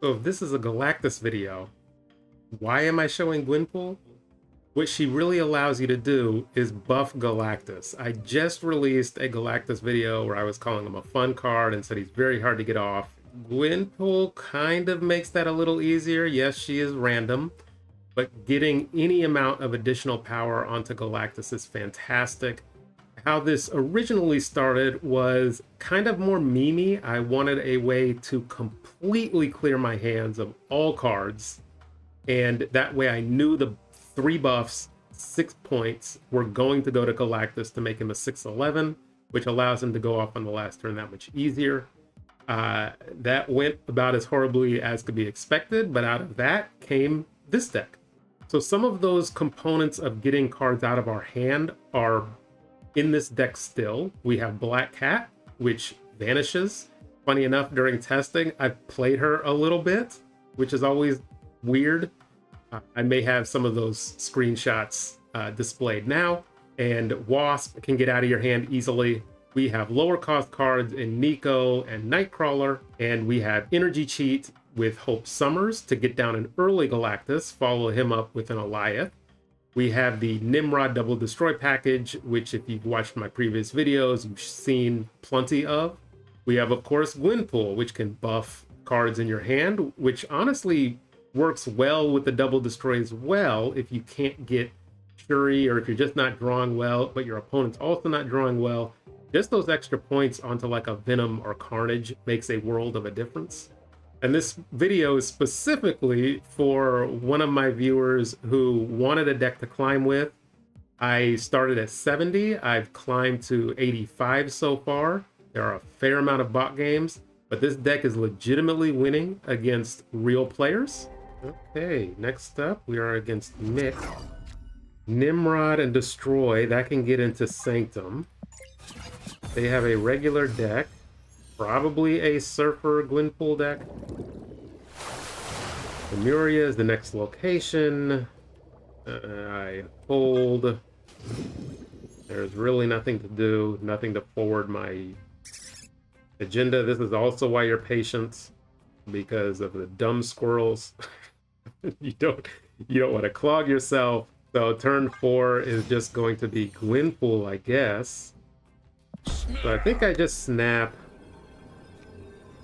So if this is a Galactus video, why am I showing Gwenpool? What she really allows you to do is buff Galactus. I just released a Galactus video where I was calling him a fun card and said he's very hard to get off. Gwenpool kind of makes that a little easier. Yes, she is random, but getting any amount of additional power onto Galactus is fantastic. How this originally started was kind of more memey. I wanted a way to completely clear my hands of all cards, and that way I knew the three buffs, six points, were going to go to Galactus to make him a 6-11, which allows him to go off on the last turn that much easier. Uh, that went about as horribly as could be expected, but out of that came this deck. So some of those components of getting cards out of our hand are in this deck still. We have Black Cat, which vanishes. Funny enough, during testing, I've played her a little bit, which is always weird. Uh, I may have some of those screenshots uh, displayed now. And Wasp can get out of your hand easily. We have lower cost cards in Nico and Nightcrawler, and we have Energy Cheat with Hope Summers to get down an early Galactus, follow him up with an Alioth. We have the Nimrod Double Destroy package, which if you've watched my previous videos, you've seen plenty of. We have, of course, Gwenpool, which can buff cards in your hand, which honestly works well with the Double Destroy as well if you can't get Shuri or if you're just not drawing well, but your opponent's also not drawing well. Just those extra points onto like a Venom or Carnage makes a world of a difference. And this video is specifically for one of my viewers who wanted a deck to climb with. I started at 70. I've climbed to 85 so far. There are a fair amount of bot games, but this deck is legitimately winning against real players. Okay, next up we are against Mick. Nimrod and Destroy, that can get into Sanctum. They have a regular deck. Probably a Surfer Gwenpool deck. Lemuria is the next location. Uh, I hold. There's really nothing to do, nothing to forward my agenda. This is also why your patience, because of the dumb squirrels. you don't you don't want to clog yourself. So turn four is just going to be Gwenpool, I guess. So I think I just snap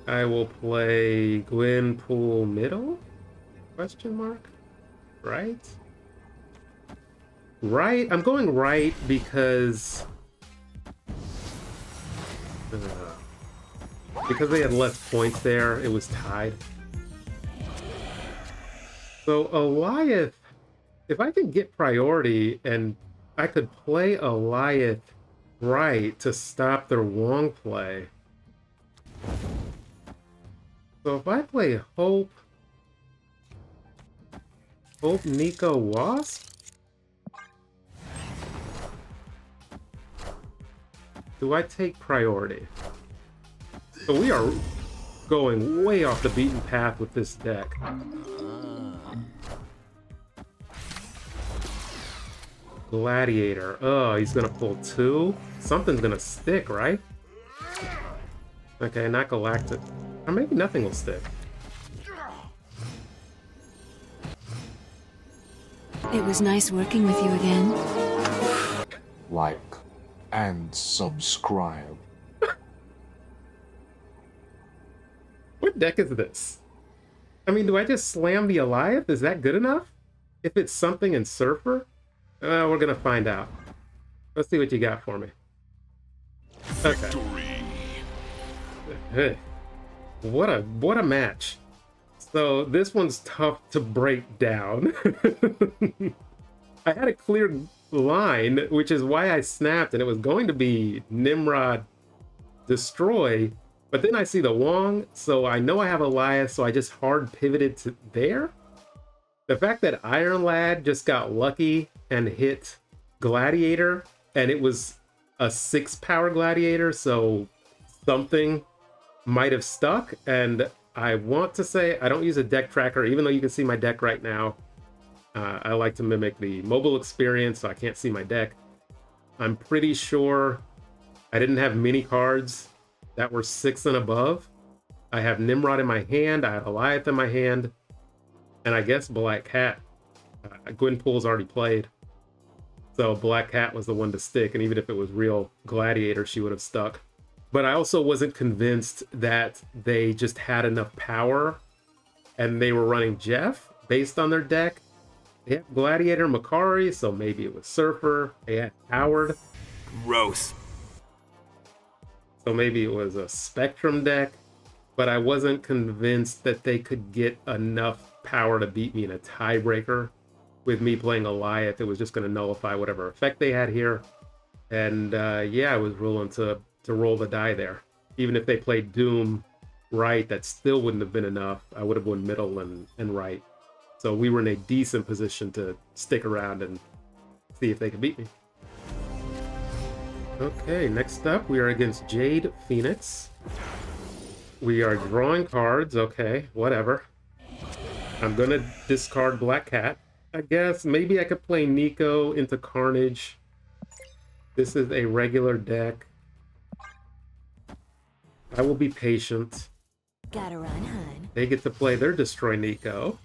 I will play Gwenpool middle? Question mark? Right? Right? I'm going right because... Uh, because they had less points there, it was tied. So Alioth, if I could get priority and I could play Alioth right to stop their Wong play, so if I play Hope... Hope Nico Wasp? Do I take priority? So we are going way off the beaten path with this deck. Gladiator. Oh, he's gonna pull two? Something's gonna stick, right? Okay, not Galactic. Or maybe nothing will stick. It was nice working with you again. Like and subscribe. What deck is this? I mean, do I just slam the Alioth? Is that good enough? If it's something in Surfer? Uh, we're gonna find out. Let's see what you got for me. Okay. Hey. What a what a match. So this one's tough to break down. I had a clear line, which is why I snapped, and it was going to be Nimrod destroy, but then I see the Wong, so I know I have Alioth, so I just hard pivoted to there. The fact that Iron Lad just got lucky and hit Gladiator, and it was a six power Gladiator, so something might have stuck. And I want to say I don't use a deck tracker, even though you can see my deck right now. Uh, I like to mimic the mobile experience, so I can't see my deck. I'm pretty sure I didn't have many cards that were six and above. I have Nimrod in my hand, I have Alioth in my hand, and I guess Black Cat. Uh, Gwenpool's already played. So Black Cat was the one to stick, and even if it was real Gladiator, she would have stuck. But I also wasn't convinced that they just had enough power and they were running Jeff based on their deck. They had Gladiator Makkari, so maybe it was Surfer. They had Howard. Gross. So maybe it was a Spectrum deck, but I wasn't convinced that they could get enough power to beat me in a tiebreaker. With me playing Alioth, it was just going to nullify whatever effect they had here. And uh, yeah, I was willing to to roll the die there. Even if they played Doom right, that still wouldn't have been enough. I would have won middle and, and right. So we were in a decent position to stick around and see if they could beat me. Okay, next up we are against Jade Phoenix. We are drawing cards, okay, whatever. I'm gonna discard Black Cat. I guess maybe I could play Nico into Carnage. This is a regular deck. I will be patient. Gotta run, hun. They get to play their Destroy Nico.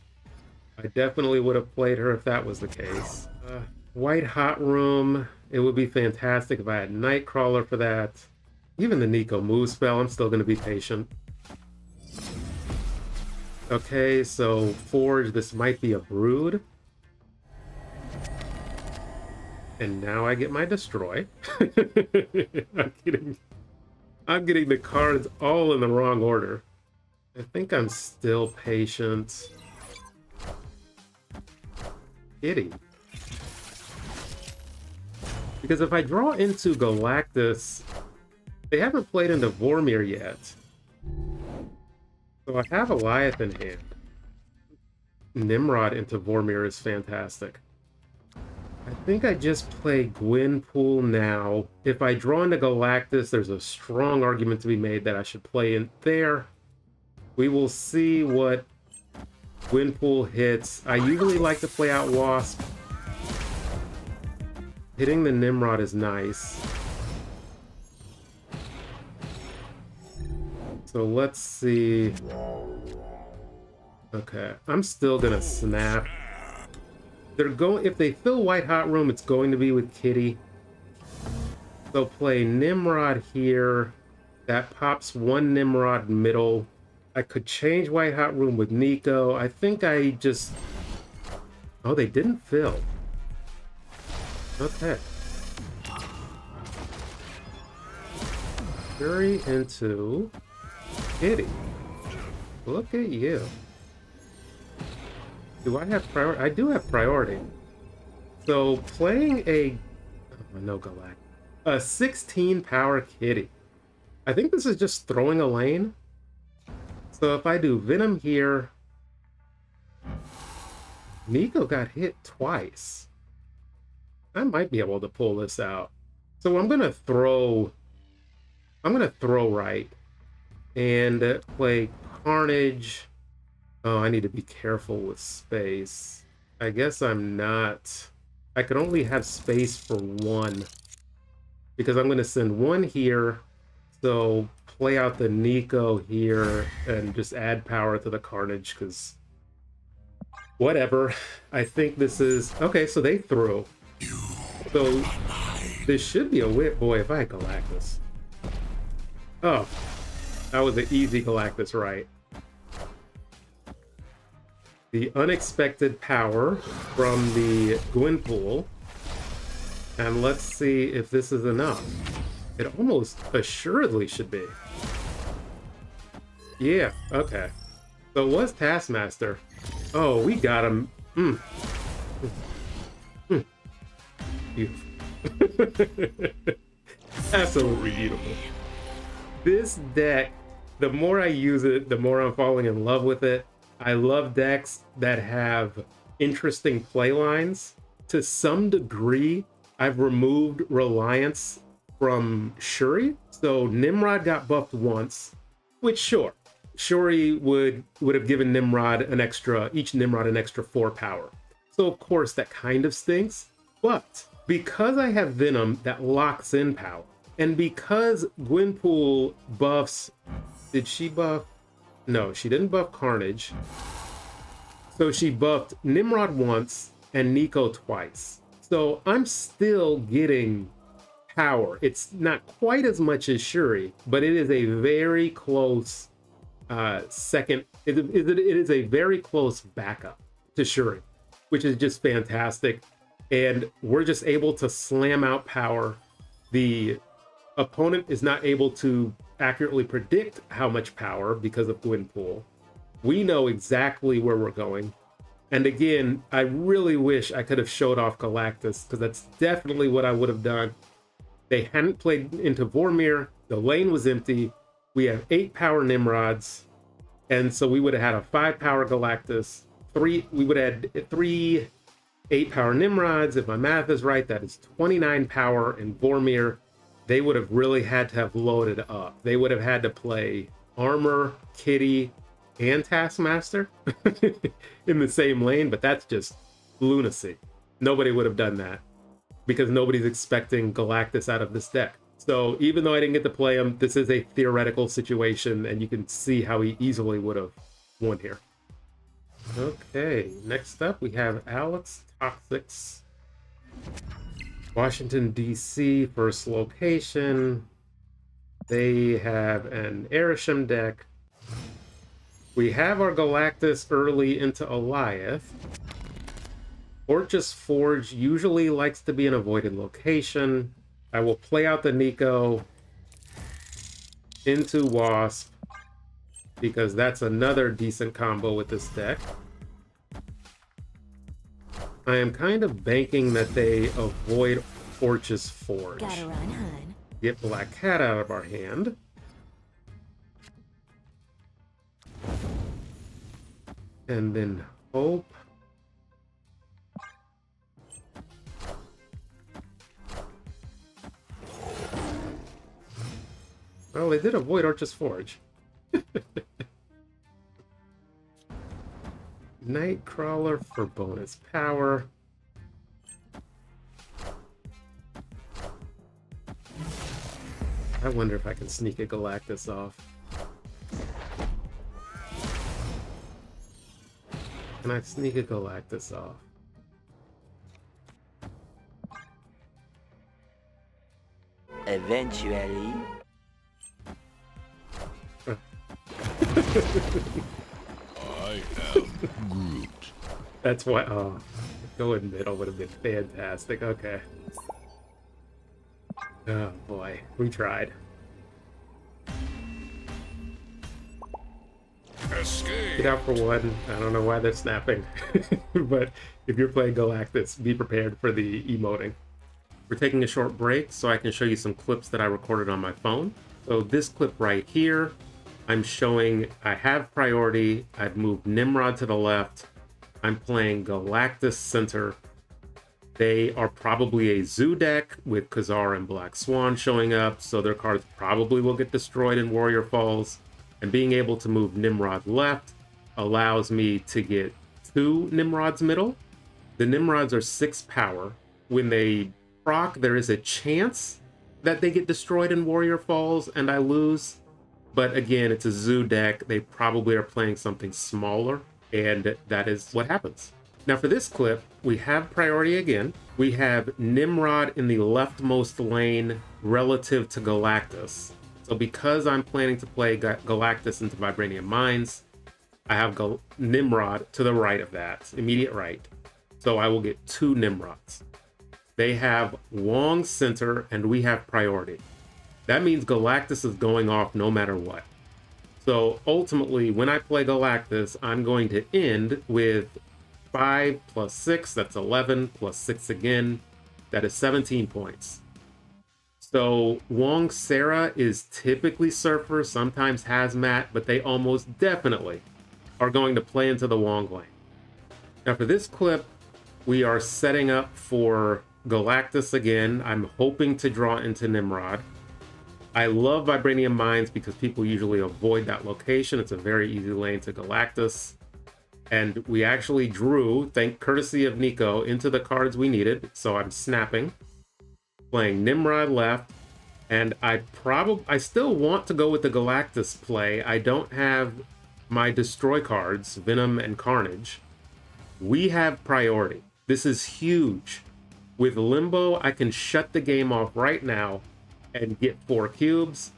I definitely would have played her if that was the case. Uh, White Hot Room. It would be fantastic if I had Nightcrawler for that. Even the Nico move spell, I'm still going to be patient. Okay, so Forge, this might be a Brood. And now I get my Destroy. I'm kidding. I'm getting the cards all in the wrong order. I think I'm still patient. Kitty. Because if I draw into Galactus, they haven't played into Vormir yet. So I have Alioth in hand. Nimrod into Vormir is fantastic. I think I just play Gwenpool now. If I draw into Galactus, there's a strong argument to be made that I should play in there. We will see what Gwenpool hits. I usually like to play out Wasp. Hitting the Nimrod is nice. So let's see. Okay, I'm still gonna snap. They're going if they fill White Hot Room, it's going to be with Kitty. They'll play Nimrod here. That pops one Nimrod middle. I could change White Hot Room with Nico. I think I just... Oh, they didn't fill. Okay. Fury into Kitty. Look at you. Do I have priority? I do have priority. So playing a oh, no Galact, a 16 power Kitty. I think this is just throwing a lane. So if I do Venom here, Nico got hit twice. I might be able to pull this out. So I'm gonna throw. I'm gonna throw right and uh, play Carnage. Oh, I need to be careful with space. I guess I'm not... I can only have space for one. Because I'm going to send one here. So play out the Nico here and just add power to the Carnage because... Whatever. I think this is... Okay, so they threw. So this should be a whip. Boy, if I had Galactus. Oh. That was an easy Galactus, right? the unexpected power from the Gwenpool. And let's see if this is enough. It almost assuredly should be. Yeah, okay. So it was Taskmaster. Oh, we got him. Mm. Beautiful. So beautiful. This deck, the more I use it, the more I'm falling in love with it. I love decks that have interesting play lines. To some degree, I've removed reliance from Shuri. So Nimrod got buffed once, which sure, Shuri would would have given Nimrod an extra, each Nimrod an extra four power. So of course that kind of stinks. But because I have Venom that locks in power, and because Gwenpool buffs, did she buff No, she didn't buff Carnage. So she buffed Nimrod once and Nico twice. So I'm still getting power. It's not quite as much as Shuri, but it is a very close uh, second. It, it, it is a very close backup to Shuri, which is just fantastic. And we're just able to slam out power. The opponent is not able to accurately predict how much power because of Gwenpool. We know exactly where we're going. And again, I really wish I could have showed off Galactus because that's definitely what I would have done. They hadn't played into Vormir. The lane was empty. We have eight power Nimrods. And so we would have had a five power Galactus. Three, we would have had three eight power Nimrods. If my math is right, that is 29 power in Vormir. They would have really had to have loaded up. They would have had to play Armor, Kitty, and Taskmaster in the same lane, but that's just lunacy. Nobody would have done that because nobody's expecting Galactus out of this deck. So even though I didn't get to play him, this is a theoretical situation, and you can see how he easily would have won here. Okay, next up we have Alex Toxics. Washington, D.C., first location. They have an Arishem deck. We have our Galactus early into Alioth. Orchis Forge usually likes to be an avoided location. I will play out the Nico into Wasp because that's another decent combo with this deck. I am kind of banking that they avoid Orchis Forge. Gotta run, hun. Get Black Cat out of our hand. And then hope. Well, they did avoid Orchis Forge. Nightcrawler for bonus power. I wonder if I can sneak a Galactus off. Can I sneak a Galactus off? Eventually. I am Groot. That's why. Oh, go in middle would have been fantastic. Okay. Oh boy, we tried. Escape. Get out for one. I don't know why they're snapping, but if you're playing Galactus, be prepared for the emoting. We're taking a short break so I can show you some clips that I recorded on my phone. So this clip right here, I'm showing I have priority. I've moved Nimrod to the left. I'm playing Galactus center. They are probably a zoo deck with Ka-Zar and Black Swan showing up, so their cards probably will get destroyed in Warrior Falls. And being able to move Nimrod left allows me to get two Nimrods middle. The Nimrods are six power. When they proc, there is a chance that they get destroyed in Warrior Falls and I lose. But again, it's a zoo deck. They probably are playing something smaller, and that is what happens. Now, for this clip, we have priority again. We have Nimrod in the leftmost lane relative to Galactus. So, because I'm planning to play Galactus into Vibranium Mines, I have Gal- Nimrod to the right of that, immediate right. So, I will get two Nimrods. They have long center, and we have priority. That means Galactus is going off no matter what. So ultimately, when I play Galactus, I'm going to end with 5 plus 6, that's 11, plus 6 again, that is 17 points. So Wong Sera is typically Surfer, sometimes Hazmat, but they almost definitely are going to play into the Wong lane. Now for this clip, we are setting up for Galactus again. I'm hoping to draw into Nimrod. I love Vibranium Mines because people usually avoid that location. It's a very easy lane to Galactus. And we actually drew, thank courtesy of Nico, into the cards we needed. So I'm snapping, playing Nimrod left, and I probably I still want to go with the Galactus play. I don't have my destroy cards, Venom and Carnage, we have priority. This is huge. With Limbo, I can shut the game off right now and get four cubes.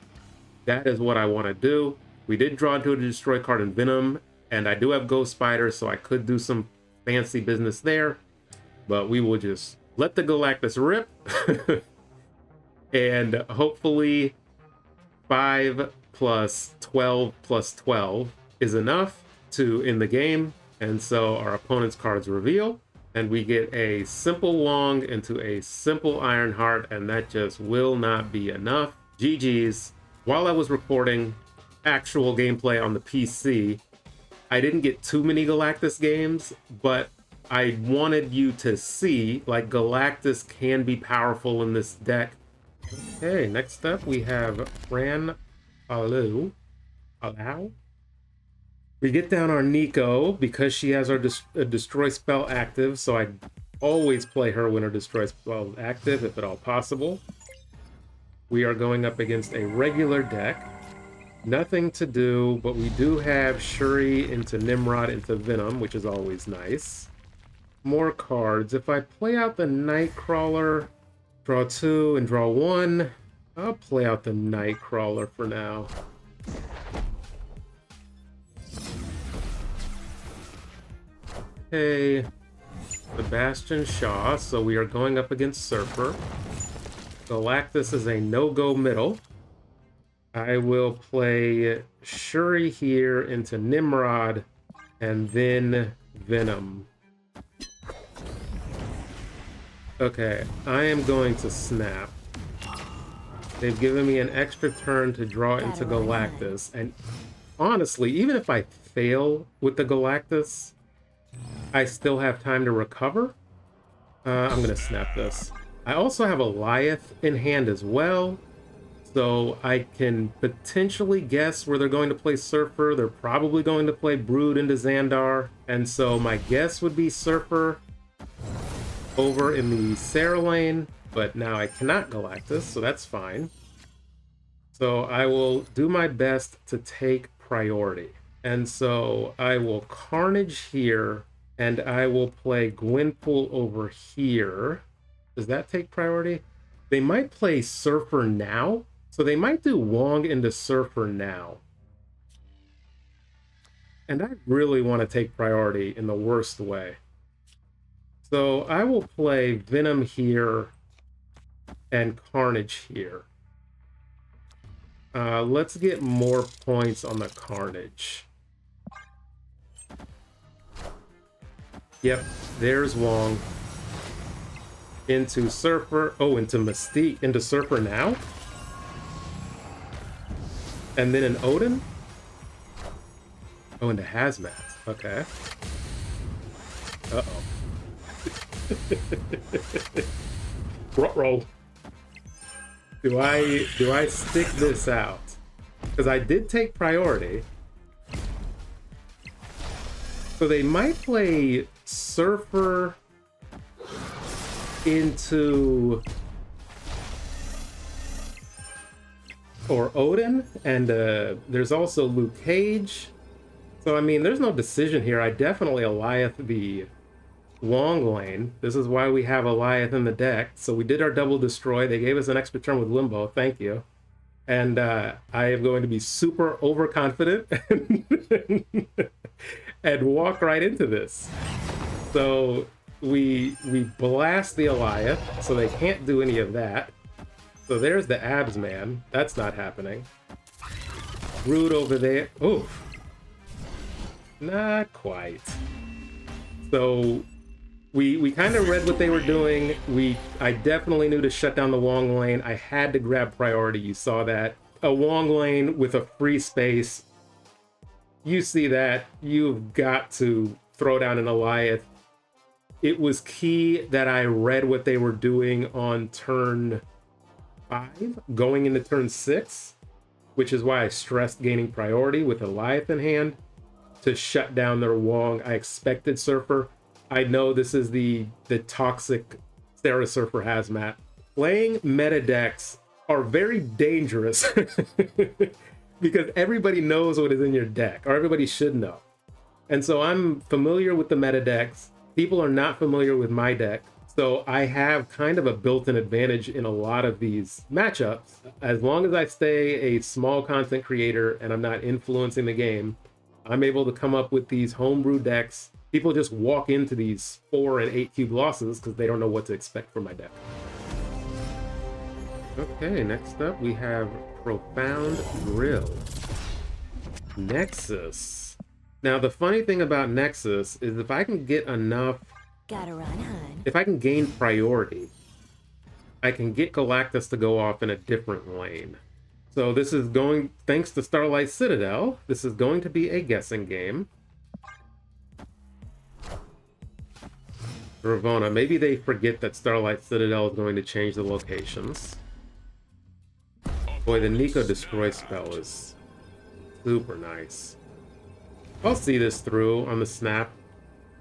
That is what I want to do. We did draw into a destroy card in Venom, and I do have Ghost Spider, so I could do some fancy business there. But we will just let the Galactus rip. and hopefully 5 plus 12 plus 12 is enough to end the game. And so our opponent's cards reveal, and we get a simple Wong into a simple Ironheart, and that just will not be enough. GG's. While I was recording actual gameplay on the PC, I didn't get too many Galactus games, but I wanted you to see, like, Galactus can be powerful in this deck. Okay, next up we have Fran Alou. Allow? We get down our Nico because she has our Destroy spell active, so I always play her when her Destroy spell is active, if at all possible. We are going up against a regular deck. Nothing to do, but we do have Shuri into Nimrod into Venom, which is always nice. More cards. If I play out the Nightcrawler, draw two and draw one, I'll play out the Nightcrawler for now. Okay, Sebastian Shaw, so we are going up against Surfer. Galactus is a no-go middle. I will play Shuri here into Nimrod, and then Venom. Okay, I am going to snap. They've given me an extra turn to draw into Galactus, and honestly, even if I fail with the Galactus, I still have time to recover. Uh, I'm going to snap this. I also have Alioth in hand as well. So I can potentially guess where they're going to play Surfer. They're probably going to play Brood into Xandar. And so my guess would be Surfer over in the Sera lane. But now I cannot Galactus, so that's fine. So I will do my best to take priority. And so I will Carnage here and I will play Gwenpool over here. Does that take priority? They might play Surfer now, so they might do Wong into Surfer now. And I really want to take priority in the worst way. So I will play Venom here and Carnage here. Uh, let's get more points on the Carnage. Yep, there's Wong. Into Surfer. Oh, into Mystique. Into Surfer now? And then an Odin? Oh, into Hazmat. Okay. Uh-oh. Rot roll. Do I do I stick this out? Because I did take priority. So they might play Surfer into or Odin, and uh, there's also Luke Cage. So I mean, there's no decision here. I definitely Alioth the Wong lane. This is why we have Alioth in the deck. So we did our double destroy. They gave us an extra turn with Limbo. Thank you. And uh, I am going to be super overconfident and walk right into this. So we we blast the Alioth, so they can't do any of that. So there's the abs man. That's not happening. Brood over there. Oh, not quite. So we we kind of read what they were doing. We I definitely knew to shut down the Wong lane. I had to grab priority. You saw that. A Wong lane with a free space. You see that. You've got to throw down an Alioth it was key that I read what they were doing on turn five, going into turn six, which is why I stressed gaining priority with Alioth in hand to shut down their Wong. I expected Surfer. I know this is the the toxic Sera Surfer hazmat. Playing meta decks are very dangerous because everybody knows what is in your deck, or everybody should know. And so I'm familiar with the meta decks. People are not familiar with my deck. So I have kind of a built-in advantage in a lot of these matchups. As long as I stay a small content creator and I'm not influencing the game, I'm able to come up with these homebrew decks. People just walk into these four and eight cube losses because they don't know what to expect from my deck. Okay, next up we have Profound Grill. Nexus. Now the funny thing about Nexus is if I can get enough Gotta run, hun. if I can gain priority, I can get Galactus to go off in a different lane. So this is going, thanks to Starlight Citadel, this is going to be a guessing game. Ravonna, maybe they forget that Starlight Citadel is going to change the locations. Boy, the Nico Destroy spell is super nice. I'll see this through on the snap.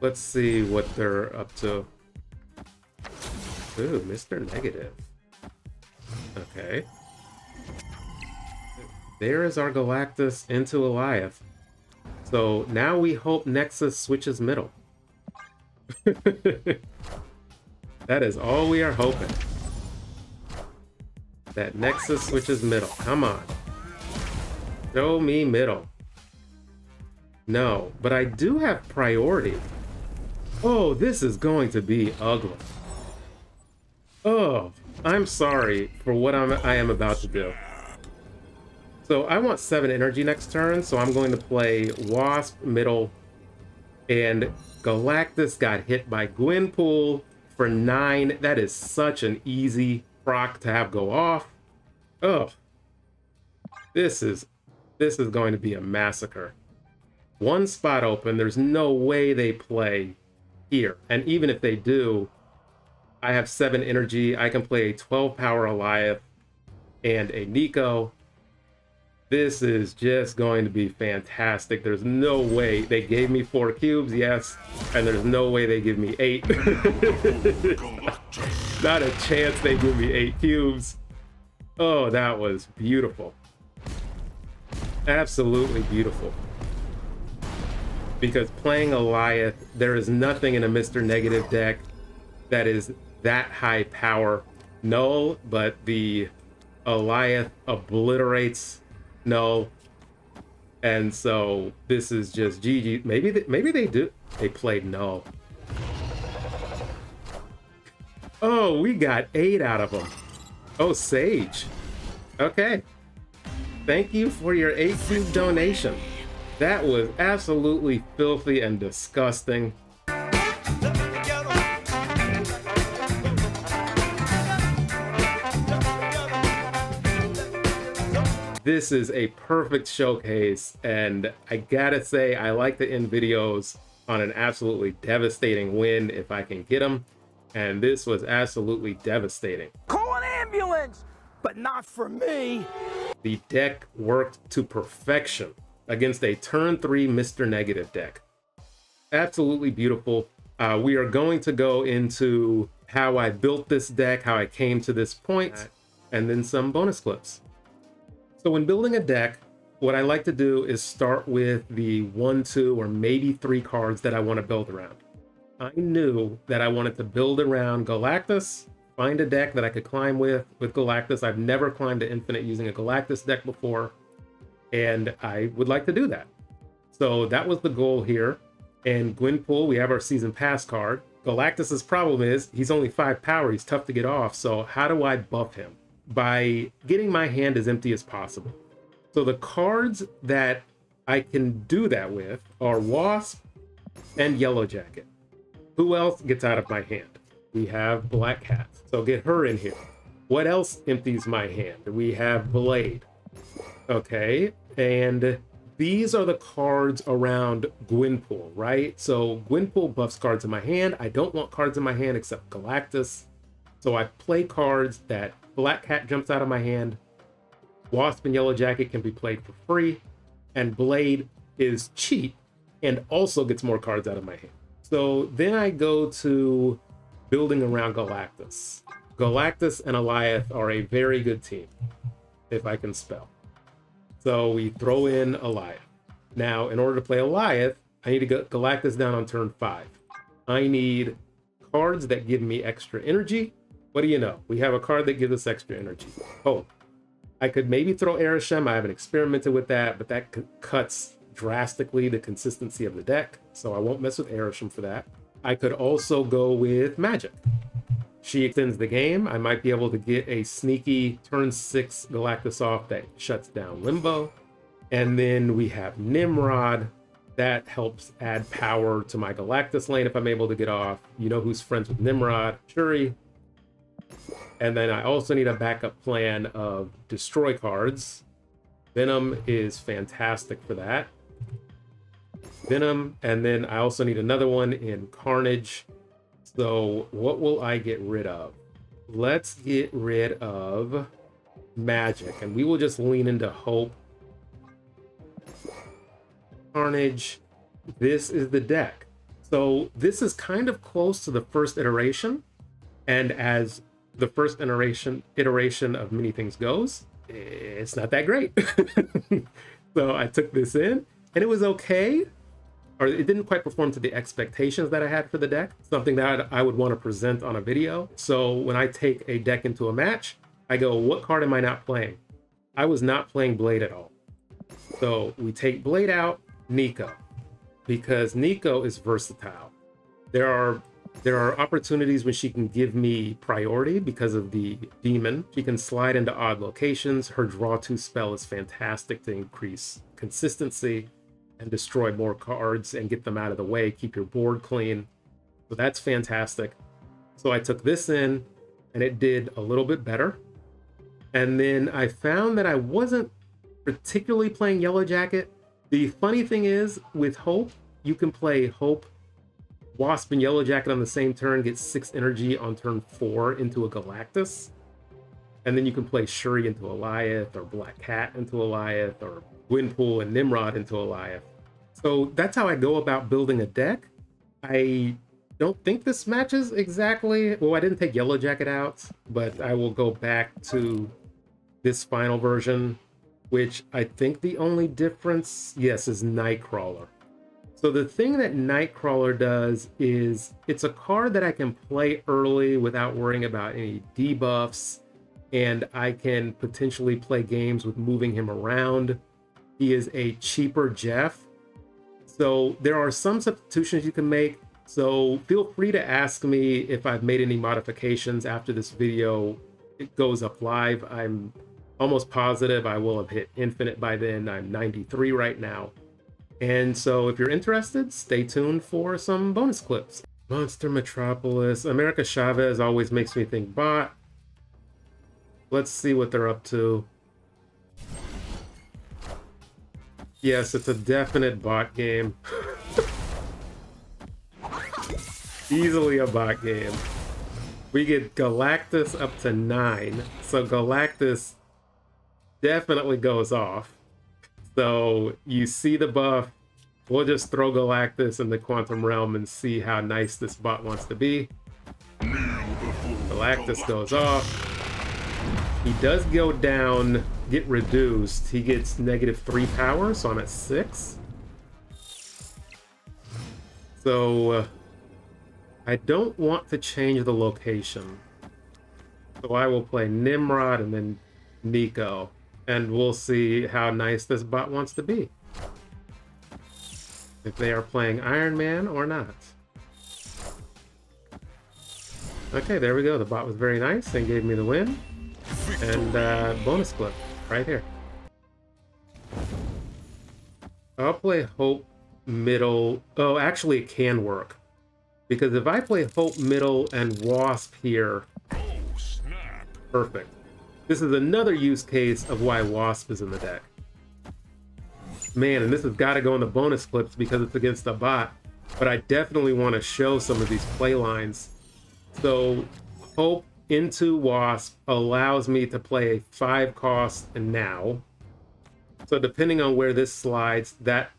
Let's see what they're up to. Ooh, Mr. Negative. Okay. There is our Galactus into Alioth. So now we hope Nexus switches middle. that is all we are hoping. That Nexus switches middle. Come on. Show me middle. No, but I do have priority. Oh, this is going to be ugly. Oh, I'm sorry for what I'm, I am about to do. So I want 7 energy next turn, so I'm going to play Wasp, middle, and Galactus got hit by Gwenpool for 9. That is such an easy proc to have go off. Oh, this is, this is going to be a massacre. One spot open, there's no way they play here. And even if they do, I have 7 energy. I can play a 12 power Alioth and a Nico. This is just going to be fantastic. There's no way they gave me 4 cubes, yes, and there's no way they give me 8. Not a chance they give me 8 cubes. Oh, that was beautiful. Absolutely beautiful because playing Alioth, there is nothing in a Mr. Negative deck that is that high power. Null, but the Alioth obliterates Null. And so this is just GG. Maybe they, maybe they do. They played Null. Oh, we got eight out of them. Oh, Sage. Okay. Thank you for your eight cube donation. That was absolutely filthy and disgusting. This is a perfect showcase, and I gotta say, I like to end videos on an absolutely devastating win if I can get them, and this was absolutely devastating. Call an ambulance! But not for me! The deck worked to perfection against a turn three Mr. Negative deck. Absolutely beautiful. Uh, we are going to go into how I built this deck, how I came to this point, and then some bonus clips. So when building a deck, what I like to do is start with the one, two, or maybe three cards that I want to build around. I knew that I wanted to build around Galactus, find a deck that I could climb with with Galactus. I've never climbed to Infinite using a Galactus deck before and I would like to do that. So that was the goal here. And Gwenpool, we have our season pass card. Galactus's problem is he's only five power. He's tough to get off. So how do I buff him? By getting my hand as empty as possible. So the cards that I can do that with are Wasp and Yellow Jacket. Who else gets out of my hand? We have Black Cat. So get her in here. What else empties my hand? We have Blade. Okay, and these are the cards around Gwenpool, right? So Gwenpool buffs cards in my hand. I don't want cards in my hand except Galactus. So I play cards that Black Cat jumps out of my hand. Wasp and Yellow Jacket can be played for free. And Blade is cheap and also gets more cards out of my hand. So then I go to building around Galactus. Galactus and Alioth are a very good team, if I can spell. So we throw in Alioth. Now, in order to play Alioth, I need to get Galactus down on turn five. I need cards that give me extra energy. What do you know? We have a card that gives us extra energy. Oh, I could maybe throw Arishem. I haven't experimented with that, but that cuts drastically the consistency of the deck, so I won't mess with Arishem for that. I could also go with Magik. She extends the game. I might be able to get a sneaky turn six Galactus off that shuts down Limbo. And then we have Nimrod. That helps add power to my Galactus lane if I'm able to get off. You know who's friends with Nimrod? Shuri. And then I also need a backup plan of destroy cards. Venom is fantastic for that. Venom, and then I also need another one in Carnage. So what will I get rid of? Let's get rid of Magik, and we will just lean into Hope. Carnage. This is the deck. So this is kind of close to the first iteration, and as the first iteration iteration of many things goes, it's not that great. so I took this in, and it was okay or it didn't quite perform to the expectations that I had for the deck, something that I would want to present on a video. So when I take a deck into a match, I go, what card am I not playing? I was not playing Blade at all. So we take Blade out, Nico, because Nico is versatile. There are there are opportunities when she can give me priority because of the demon. She can slide into odd locations. Her draw two spell is fantastic to increase consistency and destroy more cards and get them out of the way, keep your board clean. So that's fantastic. So I took this in and it did a little bit better. And then I found that I wasn't particularly playing Yellow Jacket. The funny thing is, with Hope, you can play Hope, Wasp, and Yellow Jacket on the same turn, get six energy on turn four into a Galactus. And then you can play Shuri into Alioth, or Black Cat into Alioth, or Gwenpool and Nimrod into Alioth. So that's how I go about building a deck. I don't think this matches exactly. Well, I didn't take Yellow Jacket out, but I will go back to this final version, which I think the only difference, yes, is Nightcrawler. So the thing that Nightcrawler does is it's a card that I can play early without worrying about any debuffs, and I can potentially play games with moving him around. He is a cheaper Jeff. So there are some substitutions you can make. So feel free to ask me if I've made any modifications after this video it goes up live. I'm almost positive I will have hit infinite by then. I'm 93 right now. And so if you're interested, stay tuned for some bonus clips. Monster Metropolis. America Chavez always makes me think bot. Let's see what they're up to. Yes, it's a definite bot game. Easily a bot game. We get Galactus up to 9. So Galactus definitely goes off. So you see the buff. We'll just throw Galactus in the Quantum Realm and see how nice this bot wants to be. Galactus goes off. He does go down, get reduced. He gets negative 3 power, so I'm at 6. So uh, I don't want to change the location. So I will play Nimrod and then Nico. And we'll see how nice this bot wants to be. If they are playing Iron Man or not. Okay, there we go. The bot was very nice and gave me the win. And uh, bonus clip right here. I'll play Hope middle. Oh, actually, it can work. Because if I play Hope middle and Wasp here, perfect. This is another use case of why Wasp is in the deck. Man, and this has got to go in the bonus clips because it's against a bot. But I definitely want to show some of these play lines. So, Hope into Wasp allows me to play a five cost now. So depending on where this slides, that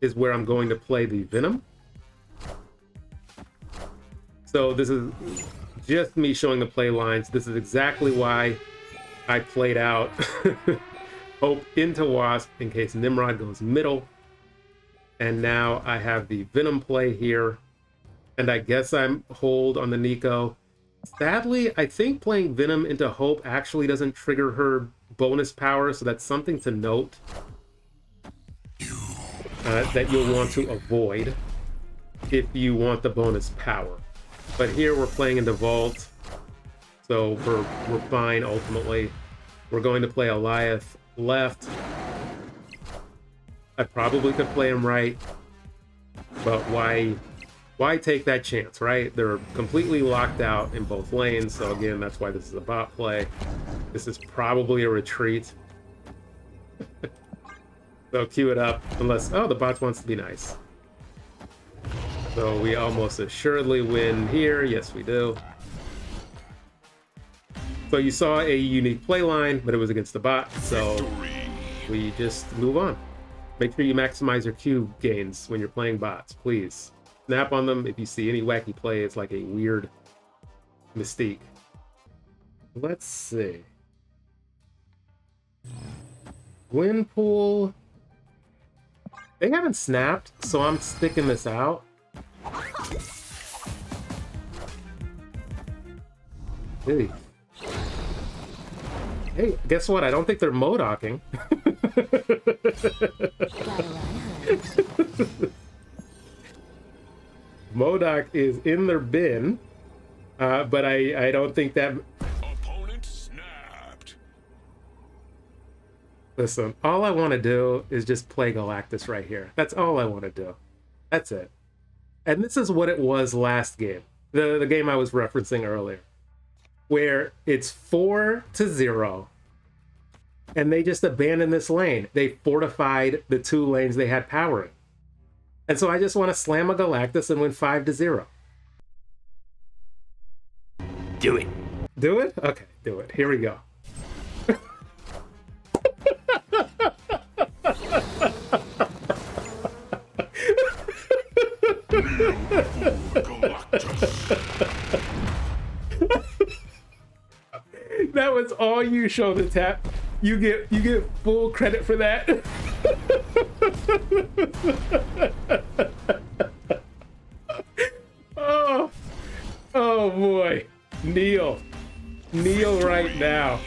is where I'm going to play the Venom. So this is just me showing the play lines. This is exactly why I played out Hope into Wasp in case Nimrod goes middle. And now I have the Venom play here. And I guess I'm hold on the Nico. Sadly, I think playing Venom into Hope actually doesn't trigger her bonus power, so that's something to note uh, that you'll want to avoid if you want the bonus power. But here we're playing into Vault, so we're, we're fine ultimately. We're going to play Alioth left. I probably could play him right, but why why take that chance, right? They're completely locked out in both lanes, so again, that's why this is a bot play. This is probably a retreat. so cue it up, unless, oh, the bot wants to be nice. So we almost assuredly win here. Yes, we do. So you saw a unique play line, but it was against the bot, so we just move on. Make sure you maximize your Q gains when you're playing bots, please. Snap on them if you see any wacky play. It's like a weird mystique. Let's see. Gwenpool. They haven't snapped, so I'm sticking this out. Hey. Hey, guess what? I don't think they're modocking. Gotta run, hun. MODOK is in their bin, uh, but I, I don't think that. Opponent snapped. Listen, all I want to do is just play Galactus right here. That's all I want to do. That's it. And this is what it was last game, the, the game I was referencing earlier, where it's four to zero, and they just abandoned this lane. They fortified the two lanes they had power in. And so I just want to slam a Galactus and win five to zero. Do it. Do it? Okay, do it. Here we go. that was all you show the tap. You get you get full credit for that. oh, oh boy. Kneel. Kneel right now.